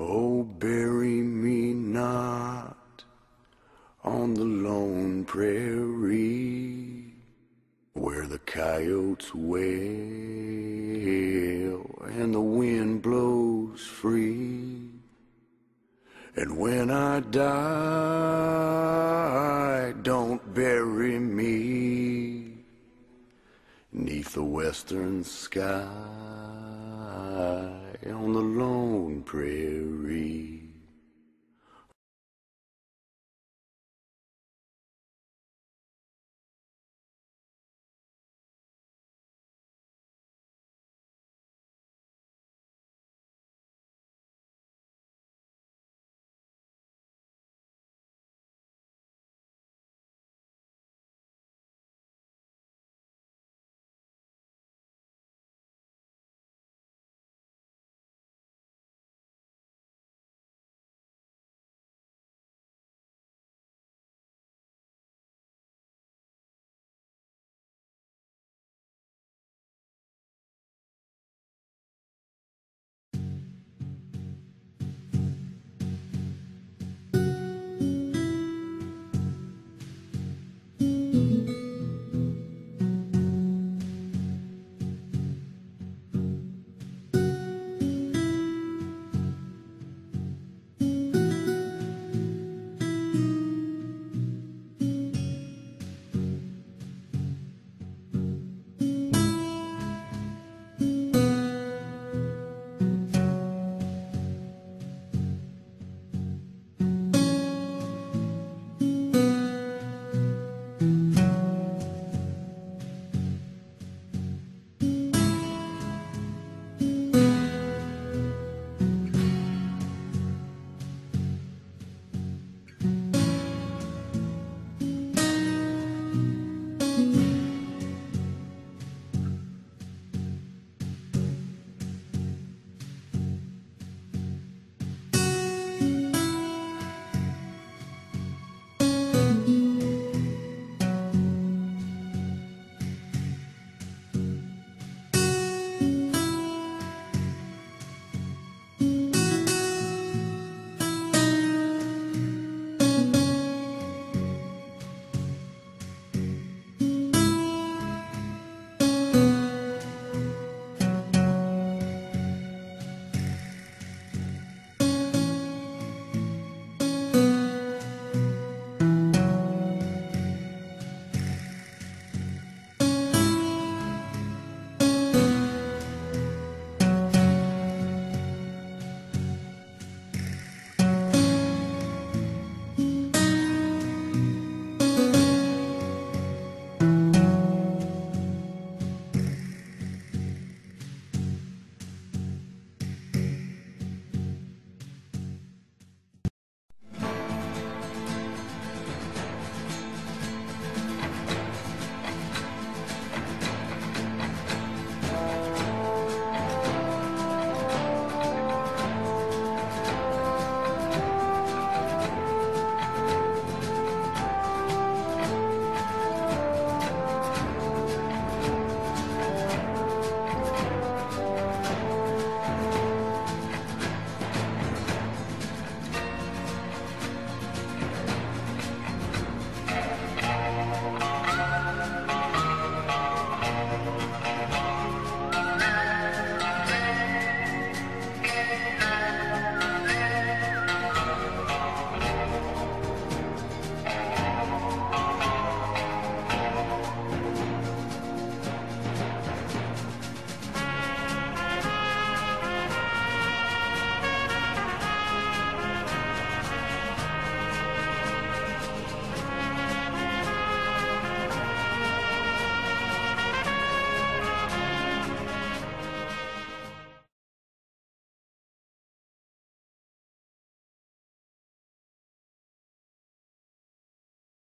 Oh, bury me not on the lone prairie where the coyotes wail and the wind blows free. And when I die, don't bury me neath the western sky Uh, on the lone prairie.